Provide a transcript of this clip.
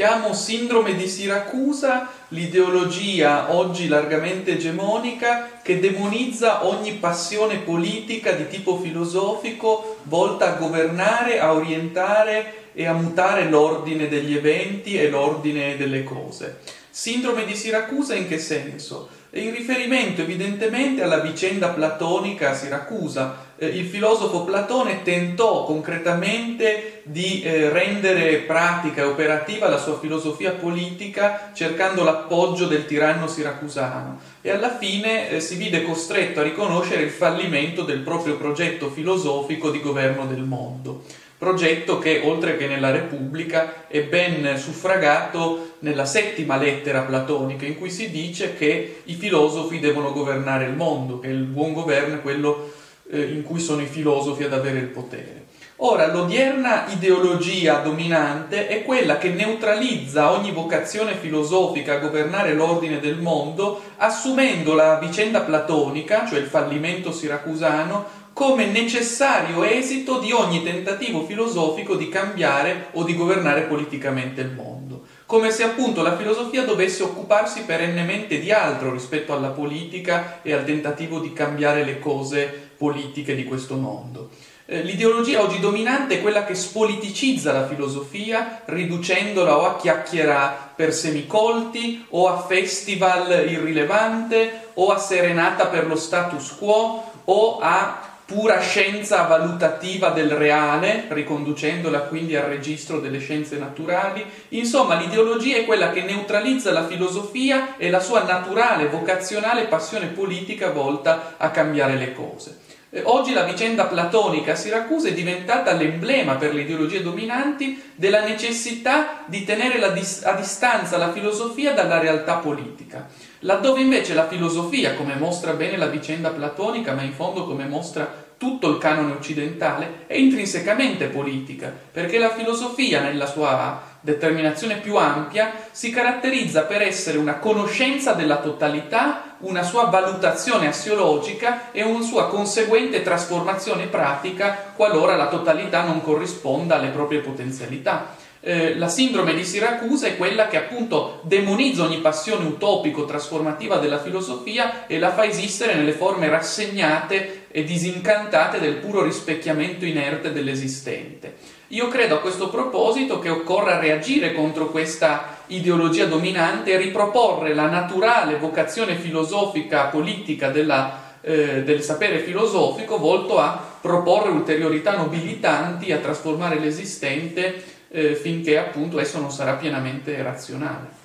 chiamo sindrome di Siracusa l'ideologia oggi largamente egemonica che demonizza ogni passione politica di tipo filosofico volta a governare, a orientare e a mutare l'ordine degli eventi e l'ordine delle cose. Sindrome di Siracusa in che senso? In riferimento evidentemente alla vicenda platonica a Siracusa. Eh, il filosofo Platone tentò concretamente di eh, rendere pratica e operativa la sua filosofia politica cercando l'appoggio del tiranno siracusano e alla fine eh, si vide costretto a riconoscere il fallimento del proprio progetto filosofico di governo del mondo progetto che oltre che nella Repubblica è ben suffragato nella settima lettera platonica in cui si dice che i filosofi devono governare il mondo, che il buon governo è quello eh, in cui sono i filosofi ad avere il potere. Ora, l'odierna ideologia dominante è quella che neutralizza ogni vocazione filosofica a governare l'ordine del mondo, assumendo la vicenda platonica, cioè il fallimento siracusano, come necessario esito di ogni tentativo filosofico di cambiare o di governare politicamente il mondo, come se appunto la filosofia dovesse occuparsi perennemente di altro rispetto alla politica e al tentativo di cambiare le cose politiche di questo mondo. Eh, l'ideologia oggi dominante è quella che spoliticizza la filosofia, riducendola o a chiacchiera per semicolti, o a festival irrilevante, o a serenata per lo status quo, o a pura scienza valutativa del reale, riconducendola quindi al registro delle scienze naturali. Insomma, l'ideologia è quella che neutralizza la filosofia e la sua naturale, vocazionale passione politica volta a cambiare le cose. Eh, oggi la vicenda platonica a Siracusa è diventata l'emblema per le ideologie dominanti della necessità di tenere a distanza la filosofia dalla realtà politica. Laddove invece la filosofia, come mostra bene la vicenda platonica, ma in fondo come mostra tutto il canone occidentale, è intrinsecamente politica, perché la filosofia, nella sua determinazione più ampia, si caratterizza per essere una conoscenza della totalità, una sua valutazione assiologica e una sua conseguente trasformazione pratica qualora la totalità non corrisponda alle proprie potenzialità. Eh, la sindrome di Siracusa è quella che appunto demonizza ogni passione utopico-trasformativa della filosofia e la fa esistere nelle forme rassegnate e disincantate del puro rispecchiamento inerte dell'esistente. Io credo a questo proposito che occorra reagire contro questa ideologia dominante e riproporre la naturale vocazione filosofica politica della, eh, del sapere filosofico volto a proporre ulteriorità nobilitanti, a trasformare l'esistente eh, finché appunto esso non sarà pienamente razionale.